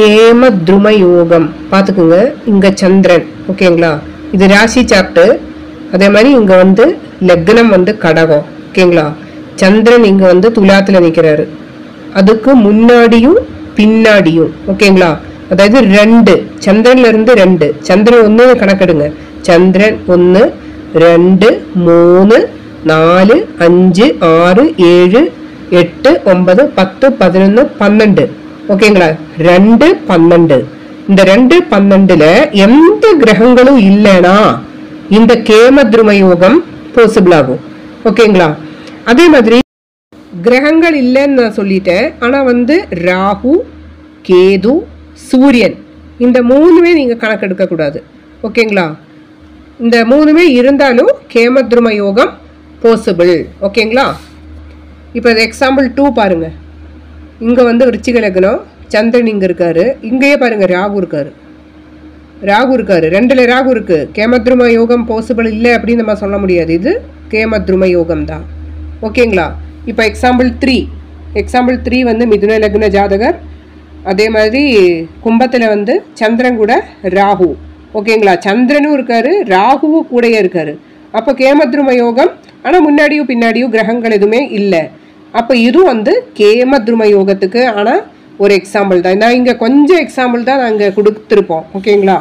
கேம துரும யோகம் பார்த்துக்குங்க. இங்கே சந்திரன். ஓகேங்களா? இது ராசி சாப்டர் அதே மாதிரி இங்கே வந்து லக்னம் வந்து கடகம். ஓகேங்களா? சந்திரன் இங்கே வந்து துலாத்தில் நிற்கிறாரு அதுக்கு முன்னாடியும் பின்னாடியும். ஓகேங்களா? அதாவது ரெண்டு. சந்திரன்ல இருந்து ரெண்டு. சந்திரன் ஒன்று கணக்கெடுங்க. சந்திரன் ஒன்று ரெண்டு மூணு நாலு அஞ்சு ஆறு ஏழு எட்டு ஒன்பது பத்து பதினொன்று பன்னெண்டு. ஓகேங்களா ரெண்டு பன்னெண்டு. இந்த ரெண்டு பன்னெண்டுல எந்த கிரகங்களும் இல்லைனா இந்த கேமத்ரும யோகம் பாசிபிள் ஆகும். ஓகேங்களா அதே மாதிரி கிரகங்கள் இல்லைன்னு நான் சொல்லிட்டேன். ஆனால் வந்து ராகு கேது சூரியன் இந்த மூணுமே நீங்கள் கணக்கெடுக்க கூடாது. ஓகேங்களா இந்த மூணுமே இருந்தாலும் கேமத்ரும யோகம் பாசிபிள் ஓகேங்களா இப்போ எக்ஸாம்பிள் டூ பாருங்கள் இங்கே வந்து விருச்சிக லக்னம் சந்திரன் இங்கே இருக்காரு. இங்கேயே பாருங்கள் ராகு இருக்காரு. ராகு இருக்காரு. ரெண்டில் ராகு இருக்குது கேமத்ரும யோகம் பாசிபிள் இல்லை அப்படின்னு நம்ம சொல்ல முடியாது. இது கேமத்ரும யோகம் தான். ஓகேங்களா இப்போ எக்ஸாம்பிள் த்ரீ எக்ஸாம்பிள் த்ரீ வந்து மிதுன லக்ன ஜாதகர். அதே மாதிரி கும்பத்தில் வந்து சந்திரன் கூட ராகு. ஓகேங்களா சந்திரனும் இருக்காரு ராகுவும் கூடயே இருக்காரு. அப்போ கேமத்ரும யோகம் ஆனால் முன்னாடியும் பின்னாடியும் கிரகங்கள் எதுவுமே இல்லை. அப்போ இதுவும் வந்து கேமத்ரும யோகத்துக்கு ஆனால் ஒரு எக்ஸாம்பிள் தான். நான் இங்கே கொஞ்சம் எக்ஸாம்பிள் தான் நாங்கள் கொடுத்துருப்போம். ஓகேங்களா